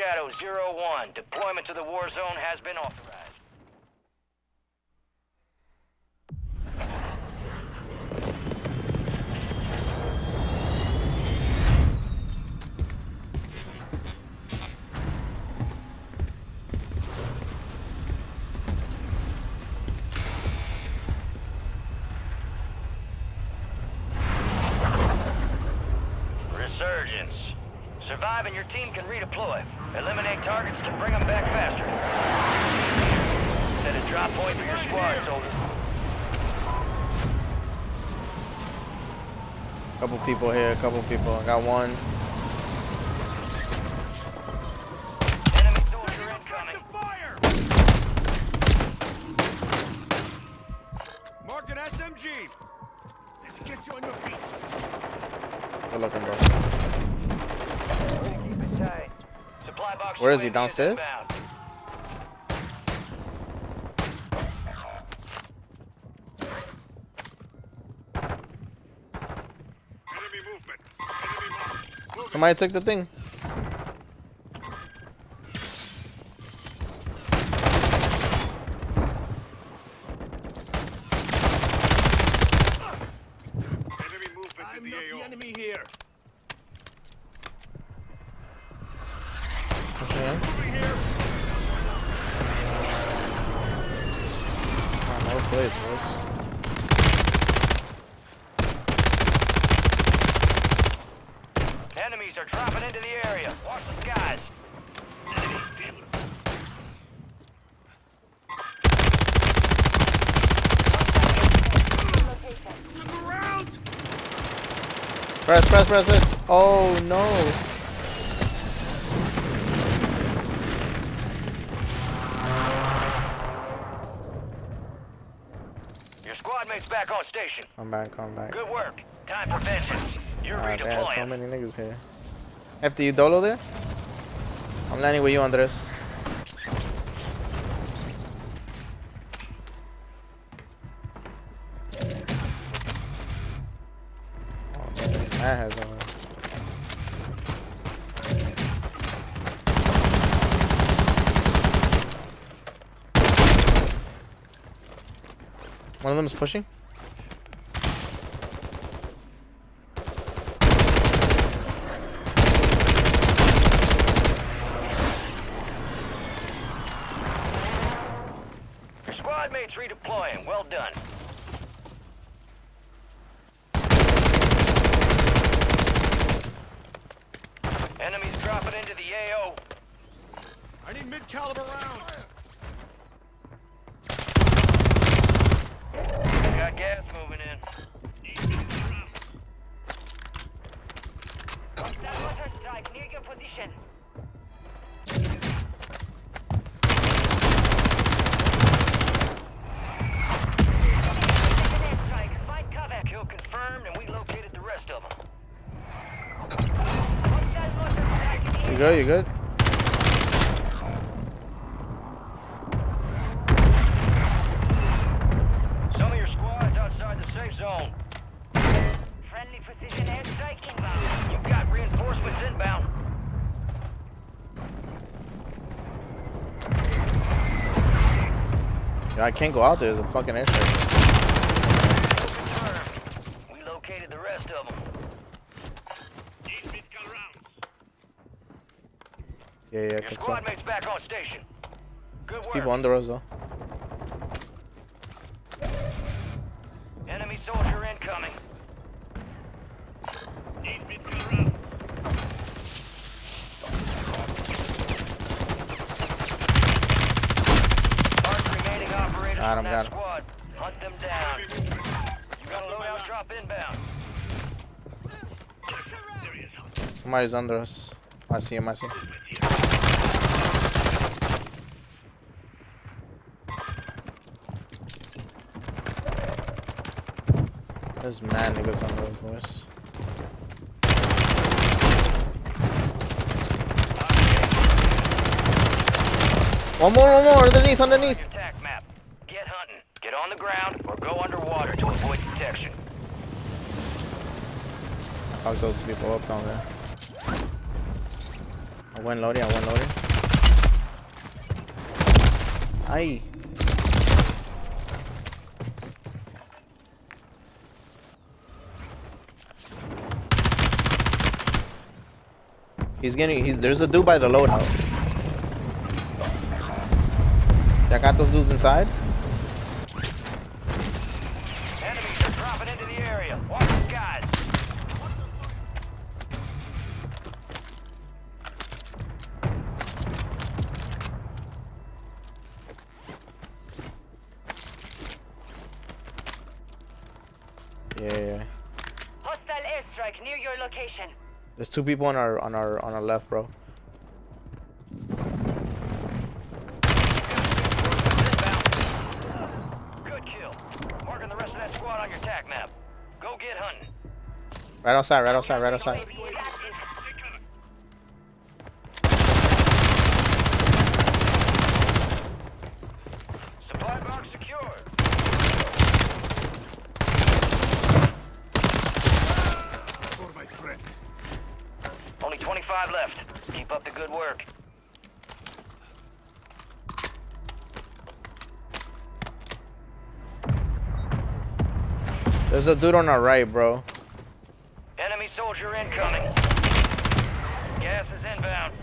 Shadow Zero One. Deployment to the war zone has been authorized. Resurgence. Survive and your team can redeploy. Eliminate targets to bring them back faster. Set a drop point for your squad, soldier. Couple people here, a couple people. I got one. Where is he, downstairs? Somebody took the thing. Enemy movement I'm in the not AO. the enemy here. Pushing in. Moving here. Oh, no place, boys. Enemies are dropping into the area. Watch the skies. Press, press, press, press. Oh no. Back on station. Come back, come back. Good work. Time for vengeance. You're Ah, damn, so many niggas here. After you dolo there? I'm landing with you, Andres. Oh, that has on. One of them is pushing. Your squad mate's redeploying. Well done. Enemies dropping into the AO. I need mid-caliber rounds. Got gas moving in. Hostile mortar strike near your position. Enemy strike. Find cover. I can't go out there. There's a fucking airstrike. We located the rest of them. Need mid-cal rounds. Yeah, yeah, I think so. mate's back on station. Good work. People under us though. Enemy soldier incoming. Need rounds. Mark remaining operators Got him, got him. squad. Hunt them down. You got a loadout drop inbound. Somebody's under us. I see him. I see him. There's mad niggas under us, boys. One more, one more, underneath, underneath. Your attack map. Get hunting. Get on the ground or go underwater to avoid detection. Fuck those people up down there. Buen loading, buen loading. Ay. He's getting, he's, there's a dude by the loadout. I got those dudes inside. There's two people on our on our on our left, bro. Good kill. Marking the rest of that squad on your map. Go get hunting. Right outside, right outside, right outside. left. Keep up the good work. There's a dude on our right, bro. Enemy soldier incoming. Gas is inbound.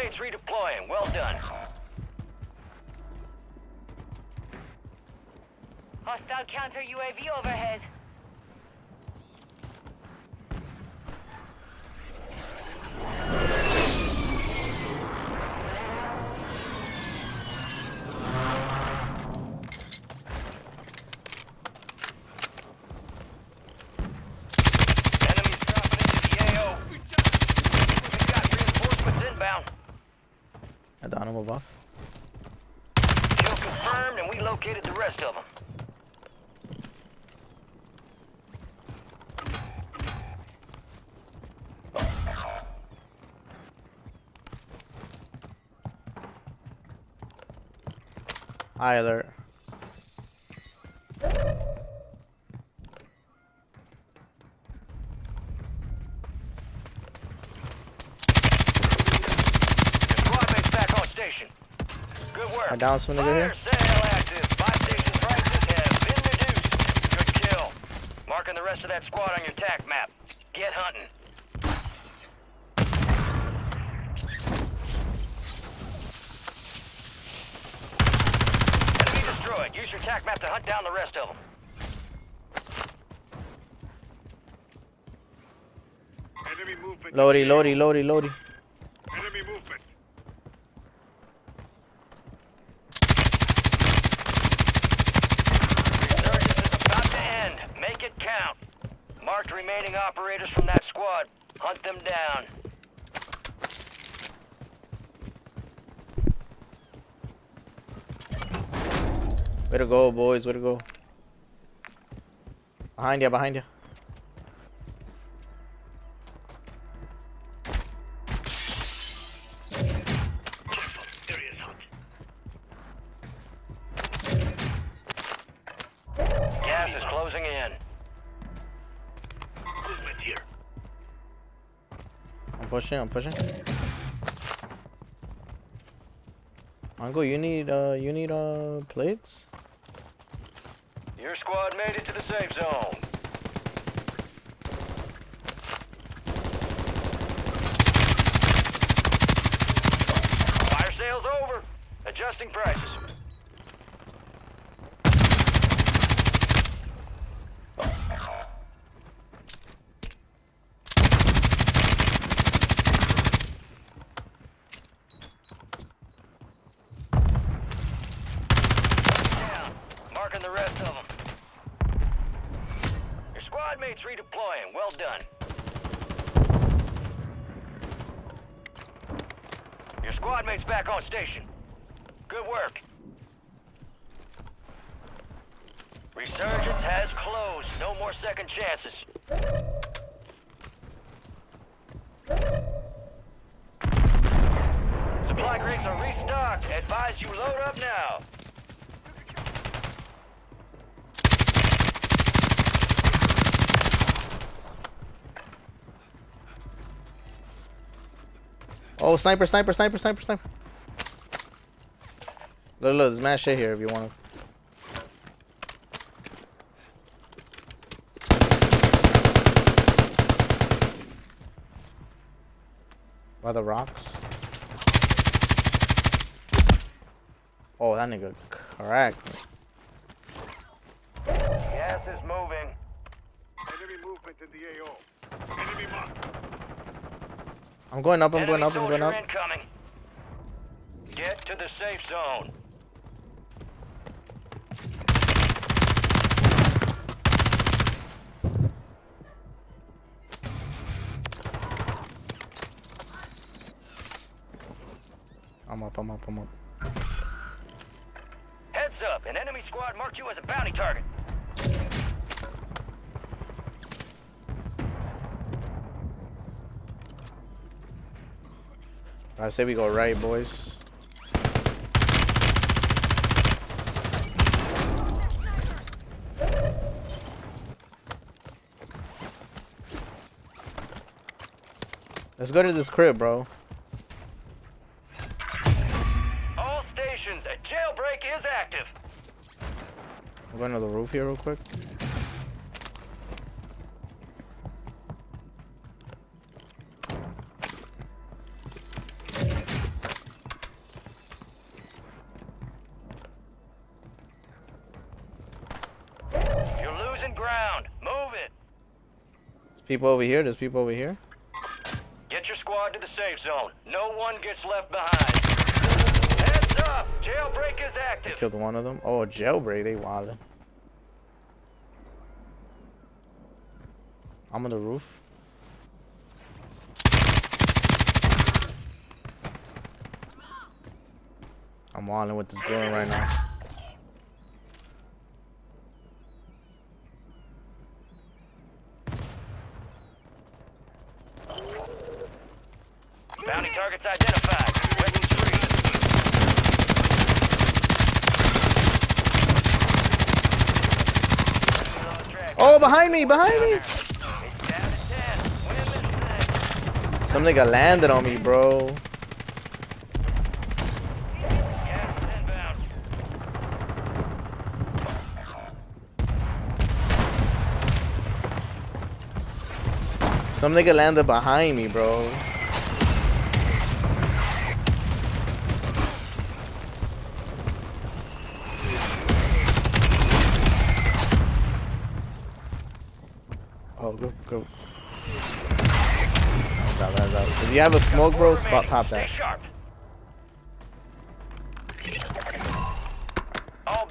Your squad mates redeploying. Well done. Hostile counter UAV overhead. Enemies dropping into the AO. We've got reinforcements inbound. I down him above. Kill confirmed, and we located the rest of them. High alert. Your squad mates back on station. Good work. I down some nigga here. Fire sale active. Buy station prices have been reduced. Good kill. Marking the rest of that squad on your tac map. Get hunting. Enemy destroyed. Use your tac map to hunt down the rest of them. Enemy movement. Loady, loady, loady, loady. Enemy movement. Resurgence is about to end. Make it count. Marked remaining operators from that squad. Hunt them down. Way to go, boys. Way to go. Behind you, behind you. Pushing, I'm pushing. Mango, you need uh you need uh plates? Your squad made it to the safe zone. Fire sale's over. Adjusting prices. Down. Marking the rest of them. Your squad mates redeploying. Well done. On station. Good work. Resurgence has closed. No more second chances. Supply crates are restocked. Advise you load up now. Oh, sniper, sniper, sniper, sniper, sniper. Look, look, there's mad shit here if you want to. By the rocks. Oh, that nigga cracked me. Gas is moving. Enemy movement in the AO. Enemy marked. I'm going up, I'm Enemy going up, I'm going up. incoming. Get to the safe zone. Up, I'm up, I'm up. Heads up, an enemy squad marked you as a bounty target. I say we go right, boys. Let's go to this crib, bro. Going to the roof here real quick. You're losing ground. Move it. There's people over here. There's people over here. Get your squad to the safe zone. No one gets left behind. Heads up, jailbreak is active. Killed one of them. Oh, jailbreak. They wildin'. I'm on the roof. I'm wildin' with this building right now. Bounty targets identified. Weapons free. Oh, behind me, behind me! Some nigga landed on me, bro. Some nigga landed behind me, bro. Oh, go, go. Stop, stop, stop. If you have a smoke, bro, spot pop that.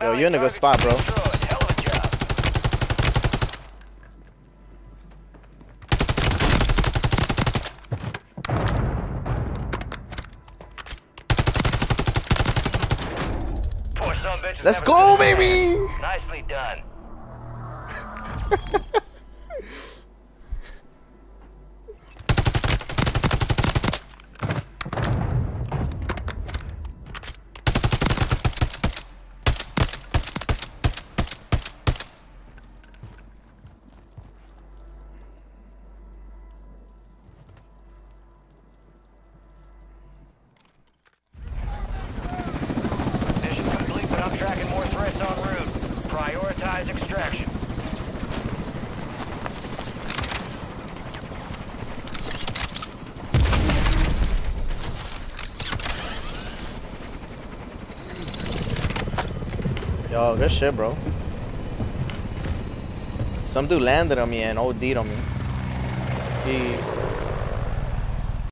Yo, you're in a good spot, bro. destroyed. Hell of a job. Poor son of a bitch is Let's go, baby! Nicely done. Prioritize extraction. Yo, good shit, bro. Some dude landed on me and OD'd on me. He